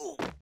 Ooh.